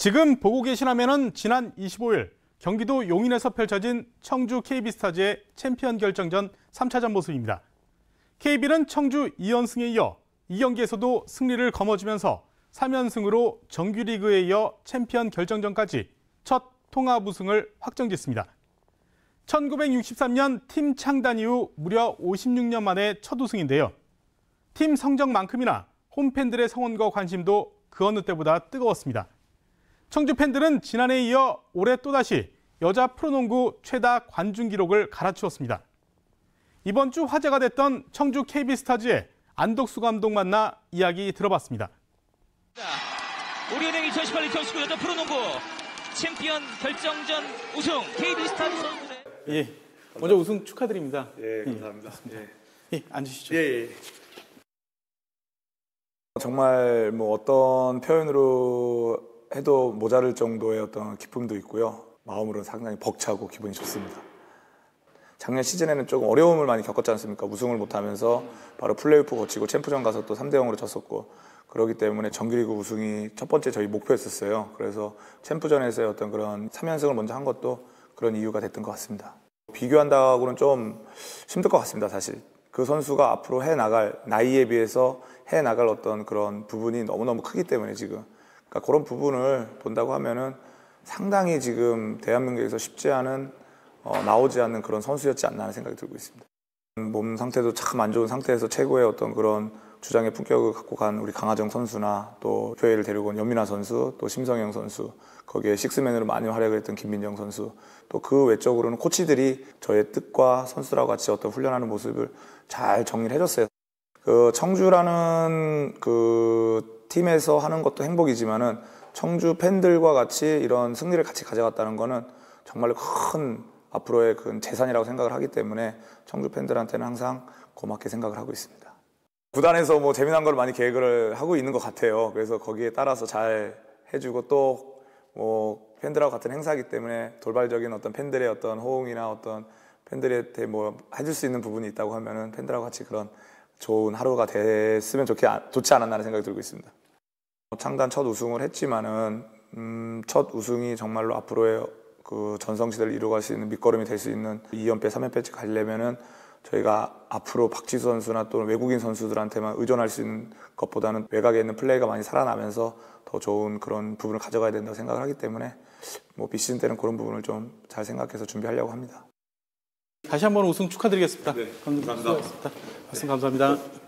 지금 보고 계신 화면은 지난 25일 경기도 용인에서 펼쳐진 청주 KB스타즈의 챔피언 결정전 3차전 모습입니다. KB는 청주 2연승에 이어 이 경기에서도 승리를 거머쥐면서 3연승으로 정규리그에 이어 챔피언 결정전까지 첫 통합 우승을 확정짓습니다. 1963년 팀 창단 이후 무려 56년 만에 첫 우승인데요. 팀 성적만큼이나 홈팬들의 성원과 관심도 그 어느 때보다 뜨거웠습니다. 청주 팬들은 지난해에 이어 올해 또다시 여자 프로농구 최다 관중 기록을 갈아치웠습니다. 이번 주 화제가 됐던 청주 KB스타즈의 안덕수 감독 만나 이야기 들어봤습니다. 우리은행 2018-2019 여자 프로농구 챔피언 결정전 우승 KB스타즈 선수들의 예, 먼저 우승 축하드립니다. 예, 감사합니다. 예, 예, 앉으시죠. 예, 예. 정말 뭐 어떤 표현으로 해도 모자랄 정도의 어떤 기쁨도 있고요. 마음으로는 상당히 벅차고 기분이 좋습니다. 작년 시즌에는 조금 어려움을 많이 겪었지 않습니까? 우승을 못하면서 바로 플레이오프 거치고 챔프전 가서 또 3대 0으로 졌었고 그렇기 때문에 정규리그 우승이 첫 번째 저희 목표였었어요. 그래서 챔프전에서의 어떤 그런 3연승을 먼저 한 것도 그런 이유가 됐던 것 같습니다. 비교한다고는 좀 힘들 것 같습니다, 사실. 그 선수가 앞으로 해 나갈 나이에 비해서 해 나갈 어떤 그런 부분이 너무너무 크기 때문에 지금 그러니까 그런 부분을 본다고 하면은 상당히 지금 대한민국에서 쉽지 않은 어, 나오지 않는 그런 선수였지 않나 하는 생각이 들고 있습니다. 몸 상태도 참 안 좋은 상태에서 최고의 어떤 그런 주장의 품격을 갖고 간 우리 강하정 선수나 또 교회를 데리고 온 연민아 선수, 또 심성영 선수, 거기에 식스맨으로 많이 활약을 했던 김민정 선수, 또 그 외적으로는 코치들이 저의 뜻과 선수랑 같이 어떤 훈련하는 모습을 잘 정리를 해줬어요. 그 청주라는 그 팀에서 하는 것도 행복이지만은 청주 팬들과 같이 이런 승리를 같이 가져갔다는 거는 정말 큰 앞으로의 그 재산이라고 생각을 하기 때문에 청주 팬들한테는 항상 고맙게 생각을 하고 있습니다. 구단에서 뭐 재미난 걸 많이 계획을 하고 있는 것 같아요. 그래서 거기에 따라서 잘 해주고 또 뭐 팬들하고 같은 행사이기 때문에 돌발적인 어떤 팬들의 어떤 호응이나 어떤 팬들한테 뭐 해줄 수 있는 부분이 있다고 하면은 팬들하고 같이 그런 좋은 하루가 됐으면 좋게, 좋지 않았나 하는 생각이 들고 있습니다. 창단 첫 우승을 했지만은 음, 첫 우승이 정말로 앞으로의 그 전성시대를 이루어갈 수 있는 밑거름이 될 수 있는 2연패, 3연패째 가려면은 저희가 앞으로 박지수 선수나 또는 외국인 선수들한테만 의존할 수 있는 것보다는 외곽에 있는 플레이가 많이 살아나면서 더 좋은 그런 부분을 가져가야 된다고 생각을 하기 때문에 뭐 비시즌 때는 그런 부분을 좀 잘 생각해서 준비하려고 합니다. 다시 한번 우승 축하드리겠습니다. 네, 감사합니다. 감사합니다. 말씀 감사합니다.